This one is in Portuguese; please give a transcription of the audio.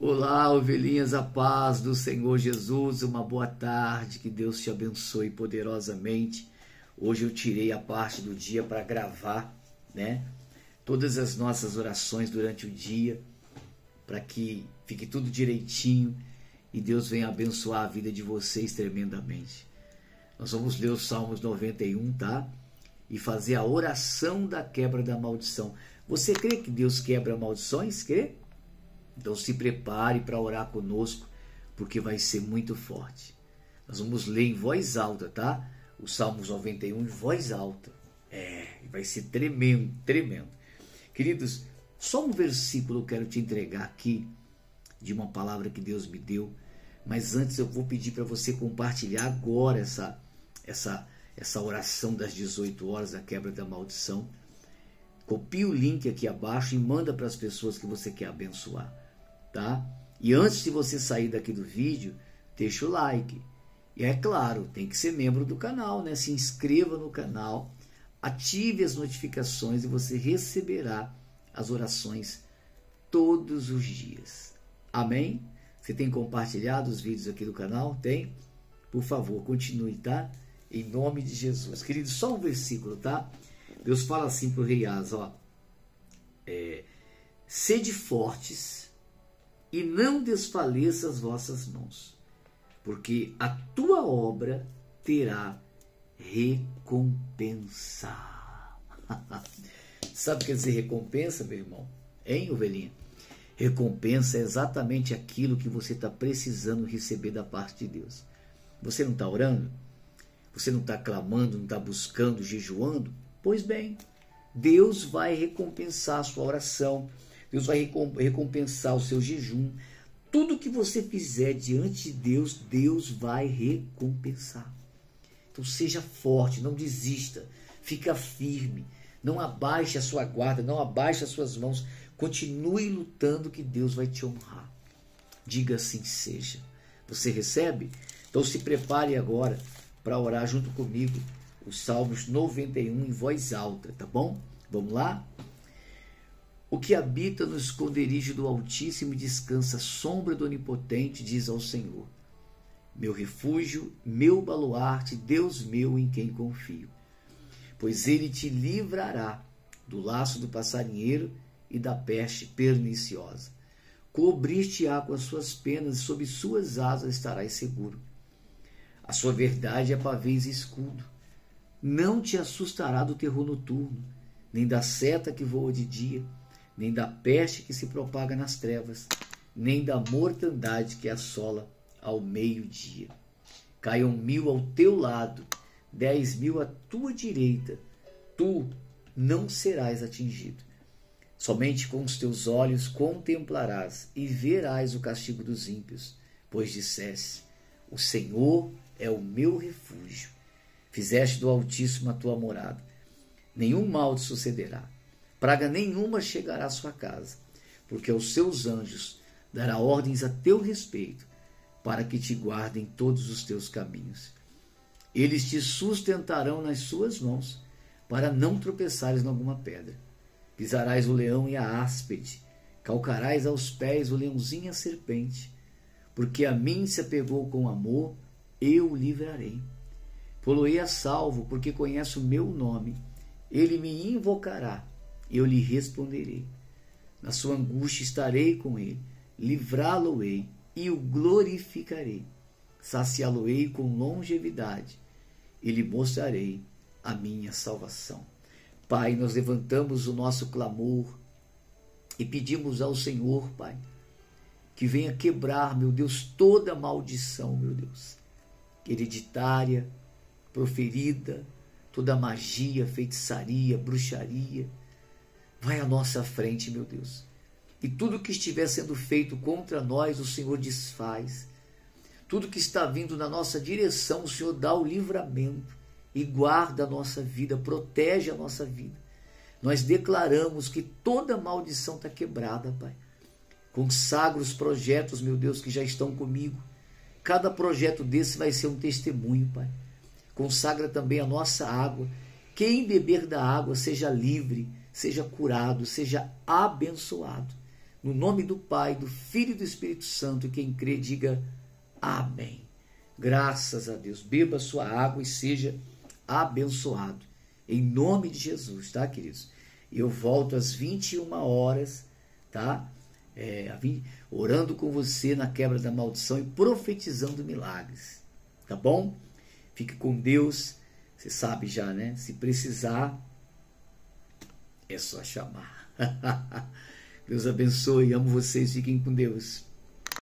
Olá, ovelhinhas, a paz do Senhor Jesus, uma boa tarde, que Deus te abençoe poderosamente. Hoje eu tirei a parte do dia para gravar, né? Todas as nossas orações durante o dia, para que fique tudo direitinho e Deus venha abençoar a vida de vocês tremendamente. Nós vamos ler os Salmos 91, tá? E fazer a oração da quebra da maldição. Você crê que Deus quebra maldições? Crê? Então se prepare para orar conosco, porque vai ser muito forte. Nós vamos ler em voz alta, tá? O Salmos 91 em voz alta. É, vai ser tremendo, tremendo. Queridos, só um versículo eu quero te entregar aqui de uma palavra que Deus me deu, mas antes eu vou pedir para você compartilhar agora essa essa essa oração das 18 horas da quebra da maldição. Copie o link aqui abaixo e manda para as pessoas que você quer abençoar tá? E antes de você sair daqui do vídeo, deixa o like. E é claro, tem que ser membro do canal, né? Se inscreva no canal, ative as notificações e você receberá as orações todos os dias. Amém? Você tem compartilhado os vídeos aqui do canal? Tem? Por favor, continue, tá? Em nome de Jesus. Querido, só um versículo, tá? Deus fala assim para o rei ó. É, Sede fortes e não desfaleça as vossas mãos, porque a tua obra terá recompensa. Sabe o que quer dizer recompensa, meu irmão? Hein, ovelhinha? Recompensa é exatamente aquilo que você está precisando receber da parte de Deus. Você não está orando? Você não está clamando, não está buscando, jejuando? Pois bem, Deus vai recompensar a sua oração Deus vai recompensar o seu jejum. Tudo que você fizer diante de Deus, Deus vai recompensar. Então seja forte, não desista, fica firme, não abaixe a sua guarda, não abaixe as suas mãos, continue lutando que Deus vai te honrar. Diga assim seja. Você recebe? Então se prepare agora para orar junto comigo os Salmos 91 em voz alta, tá bom? Vamos lá? O que habita no esconderijo do Altíssimo e descansa à sombra do Onipotente, diz ao Senhor: Meu refúgio, meu baluarte, Deus meu em quem confio. Pois ele te livrará do laço do passarinheiro e da peste perniciosa. Cobrir-te-á com as suas penas e sob suas asas estarás seguro. A sua verdade é pavês e escudo. Não te assustará do terror noturno, nem da seta que voa de dia nem da peste que se propaga nas trevas, nem da mortandade que assola ao meio-dia. Caiam mil ao teu lado, dez mil à tua direita, tu não serás atingido. Somente com os teus olhos contemplarás e verás o castigo dos ímpios, pois disseste: O Senhor é o meu refúgio. Fizeste do Altíssimo a tua morada. Nenhum mal te sucederá praga nenhuma chegará à sua casa, porque aos seus anjos dará ordens a teu respeito, para que te guardem todos os teus caminhos. Eles te sustentarão nas suas mãos, para não tropeçares em alguma pedra. Pisarás o leão e a áspide, calcarás aos pés o leãozinho e a serpente, porque a mim se apegou com amor, eu o livrarei. Poloei a salvo, porque conhece o meu nome, ele me invocará eu lhe responderei. Na sua angústia estarei com ele, livrá-lo-ei e o glorificarei. Saciá-lo-ei com longevidade e lhe mostrarei a minha salvação. Pai, nós levantamos o nosso clamor e pedimos ao Senhor, Pai, que venha quebrar, meu Deus, toda maldição, meu Deus, hereditária, proferida, toda magia, feitiçaria, bruxaria, Vai à nossa frente, meu Deus. E tudo que estiver sendo feito contra nós, o Senhor desfaz. Tudo que está vindo na nossa direção, o Senhor dá o livramento e guarda a nossa vida, protege a nossa vida. Nós declaramos que toda maldição está quebrada, Pai. Consagra os projetos, meu Deus, que já estão comigo. Cada projeto desse vai ser um testemunho, Pai. Consagra também a nossa água. Quem beber da água seja livre seja curado, seja abençoado. No nome do Pai, do Filho e do Espírito Santo, quem crê, diga amém. Graças a Deus. Beba sua água e seja abençoado. Em nome de Jesus, tá, queridos? Eu volto às 21 horas, tá? É, orando com você na quebra da maldição e profetizando milagres, tá bom? Fique com Deus. Você sabe já, né? Se precisar, é só chamar. Deus abençoe. Amo vocês. Fiquem com Deus.